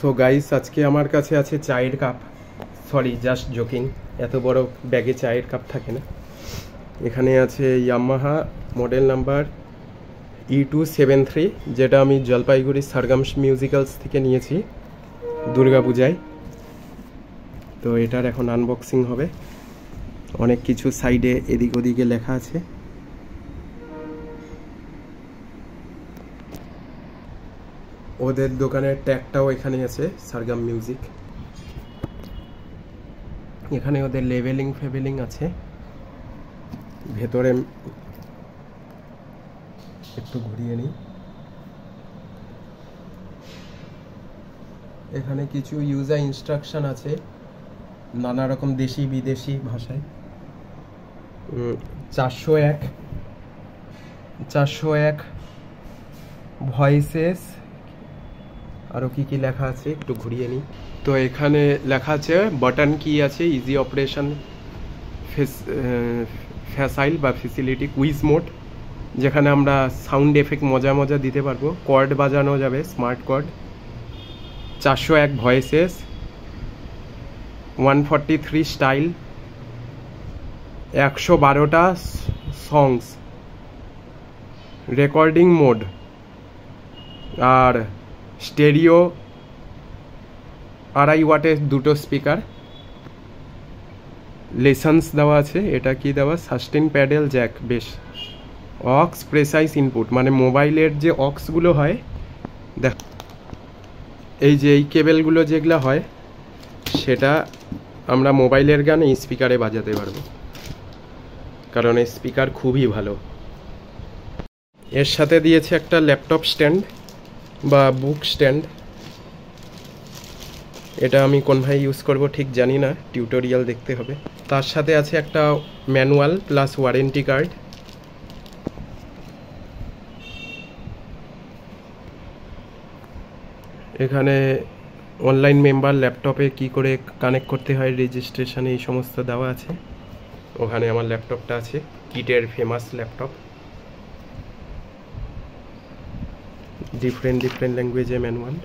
So guys আজকে আমার কাছে আছে চায়ের কাপ সরি জাস্ট জোকিং এত বড় ব্যাগে চায়ের কাপ থাকে না। এখানে আছে Yamaha model number E two seven three যেটা আমি জলপাইগুড়ি সারগামস মিউজিক্যালস থেকে নিয়েছি দুর্গাপূজায় তো এটার এখন আনবক্সিং হবে। অনেক কিছু সাইডে এদিক ওদিকে লেখা আছে। ওদের দোকানের ট্যাগটাও এখানে আছে সারগাম মিউজিক এখানে ওদের লেভেলিং ফেভেলিং আছে। ভেতরে একটু ঘুরিয়ে নিই। এখানে কিছু ইউজার ইনস্ট্রাকশন আছে, নানা রকম দেশি, বিদেশি ভাষায়। চারশো এক চারশো এক ভয়েসেস আরও কি কি লেখা আছে? একটু ঘুরিয়ে নিই। তো এখানে লেখা আছে, বাটন কি আছে? ইজি অপারেশন ফ্যাসাইল বা ফেসিলিটি কুইজ মোড যেখানে আমরা সাউন্ড এফেক্ট মজা মজা দিতে পারব। কর্ড বাজানো যাবে স্মার্ট কর্ড চারশো এক voices one forty three style একশো বারোটা সংস রেকর্ডিং মোড আর স্টেরিও আড়াই ওয়াটের দুটো স্পিকার। লেসন্স দেওয়া আছে, এটা কি দেওয়া? সাস্টেন প্যাডেল জ্যাক, বেশ। অক্স প্রেসাইজ ইনপুট মানে মোবাইলের যে অক্সগুলো হয়, দেখ, এই যে এই কেবেলগুলো যেগুলো হয়, সেটা আমরা মোবাইলের গান স্পিকারে বাজাতে পারব। কারণ স্পিকার খুবই ভালো। এর সাথে দিয়েছে একটা ল্যাপটপ স্ট্যান্ড। বা বুক স্ট্যান্ড এটা আমি কোনভাবে ইউজ করব ঠিক জানি না টিউটোরিয়াল দেখতে হবে। তার সাথে আছে একটা ম্যানুয়াল প্লাস ওয়ারেন্টি কার্ড এখানে অনলাইন মেম্বার ল্যাপটপে কি করে কানেক্ট করতে হয় রেজিস্ট্রেশনে এই সমস্ত দেওয়া আছে। ওখানে আমার ল্যাপটপটা আছে কিটের famous laptop different different language manual